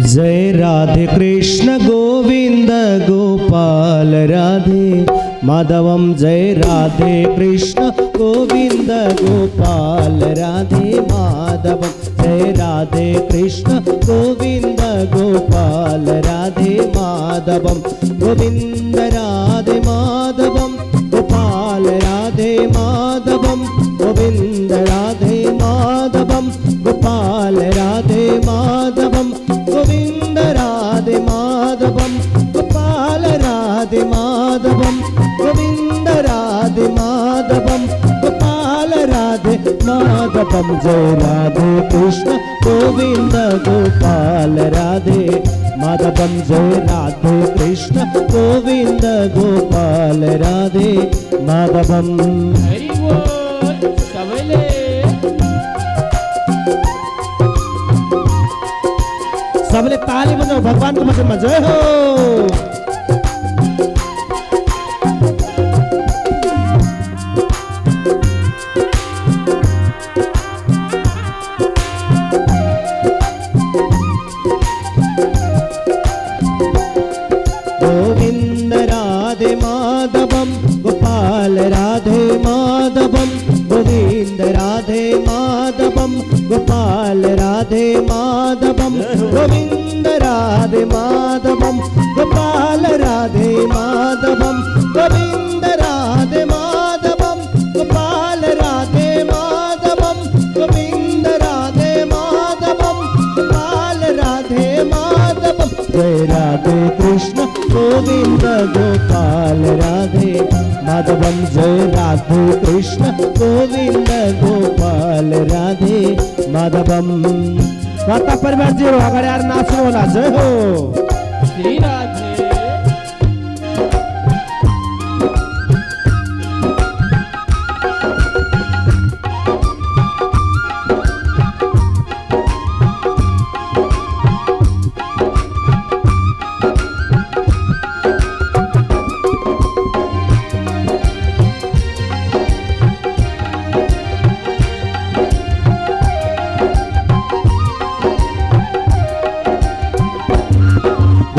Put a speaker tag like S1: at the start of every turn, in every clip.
S1: जय राधे कृष्ण गोविंद गोपाल राधे। माधवम जय राधे कृष्ण गोविंद गोपाल राधे। माधवम जय राधे कृष्ण गोविंद गोपाल राधे। माधवम गोविंद राधे माधवम गोपाल राधे। माधवम गोविंद राधे माधवम गोपाल राधे। माधवम माधवम गोविंद राधे माधवम गोपाल राधे माधवम। जय राधे कृष्ण गोविंद गोपाल राधे। माधवम जय राधे कृष्ण गोविंद गोपाल राधे। माधवम।
S2: सबले।
S1: सबले ताली बजाओ भगवान को भजन में जय हो। राधे माधवम, गोविंद राधे माधवम, गोपाल राधे माधवम, गोविंद राधे माधवम, गोपाल राधे माधवम, गोविंद राधे माधवम, गोपाल राधे माधवम। जय राधे गोविंद गोपाल, राधे माधवम जय राधे कृष्ण, गोविंद गोपाल, राधे माधवम माता परिवार जी अगर यार नाचो ना जय हो।
S2: श्री राधे।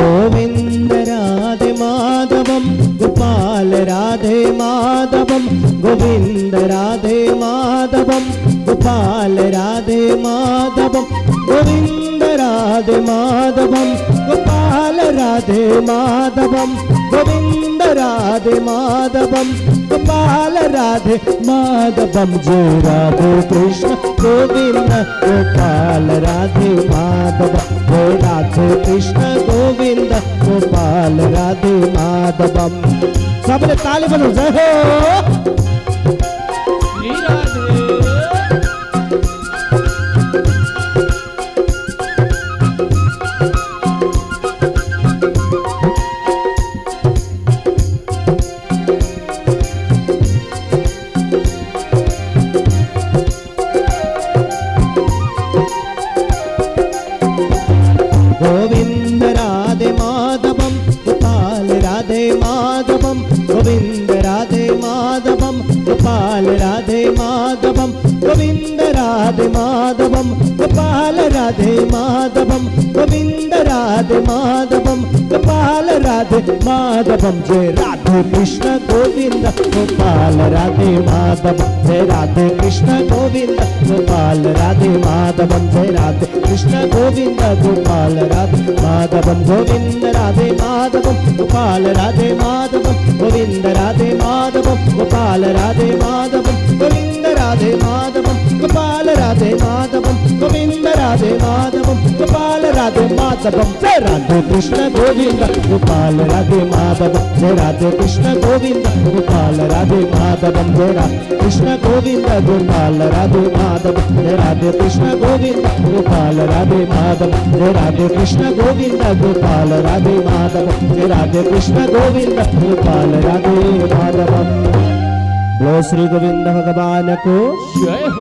S1: गोविंद राधे माधवम गोपाल राधे माधवम गोविंद राधे माधवम गोपाल राधे माधवम गोविंद राधे माधवम गोपाल राधे माधवम गोविंद राधे माधवम गोपाल राधे माधवम। जय राधे कृष्ण, गोविंद गोपाल राधे माधव जय राधे कृष्ण। गोपाल राधे माधवम। सबने ताली बजाओ जय हो। माधवम गोविंद राधे माधवम गोपाल राधे माधवम गोविंद राधे माधवम गोपाल राधे माधवम। जय राधे कृष्ण गोविंद गोपाल राधे माधव जय राधे कृष्ण गोविंद गोपाल राधे माधवम। जय राधे कृष्ण गोविंद गोपाल राधे माधवम। गोविंद राधे माधवम गोपाल राधे माधवम। गोविंद राधे माधवम गोपाल राधे माधवम। राधे माधवम, गोपाल राधे माधवम, गोविंद राधे माधवम, गोपाल राधे माधवम। जय राधे कृष्ण गोविंद, गोपाल राधे माधवम। जय राधे कृष्ण गोविंद, गोपाल राधे माधवम। जय राधे कृष्ण गोविंद, गोपाल राधे माधव जय राधे कृष्ण गोविंद, गोपाल राधे माधव जय राधे कृष्ण गोविंद, गोपाल राधे माधव जय राधे कृष्ण गोविंद, गोपाल राधे माधवम। बोलो श्री गोविंद भगवान को